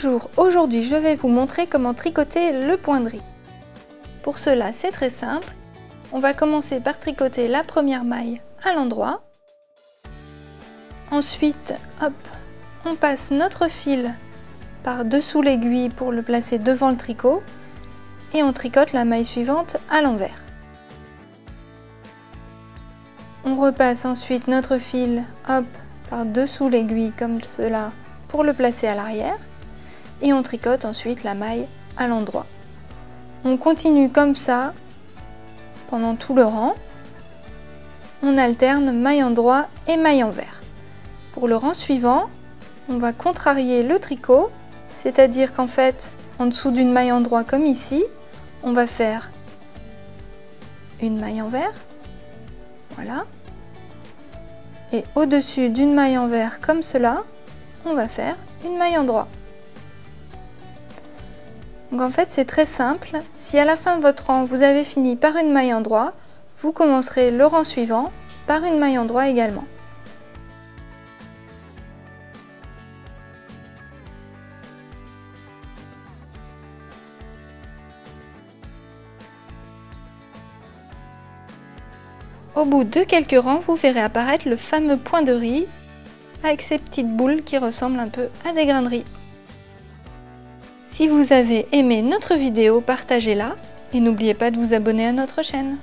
Bonjour, aujourd'hui je vais vous montrer comment tricoter le point de riz. Pour cela c'est très simple, on va commencer par tricoter la première maille à l'endroit. Ensuite, hop, on passe notre fil par dessous l'aiguille pour le placer devant le tricot et on tricote la maille suivante à l'envers. On repasse ensuite notre fil hop, par dessous l'aiguille comme cela pour le placer à l'arrière et on tricote ensuite la maille à l'endroit. On continue comme ça pendant tout le rang. On alterne maille endroit et maille envers. Pour le rang suivant, on va contrarier le tricot, c'est-à-dire qu'en fait, en dessous d'une maille endroit comme ici, on va faire une maille envers, voilà, et au-dessus d'une maille envers comme cela, on va faire une maille endroit. Donc en fait c'est très simple, si à la fin de votre rang vous avez fini par une maille endroit, vous commencerez le rang suivant par une maille endroit également. Au bout de quelques rangs, vous verrez apparaître le fameux point de riz avec ces petites boules qui ressemblent un peu à des grains de riz. Si vous avez aimé notre vidéo, partagez-la et n'oubliez pas de vous abonner à notre chaîne.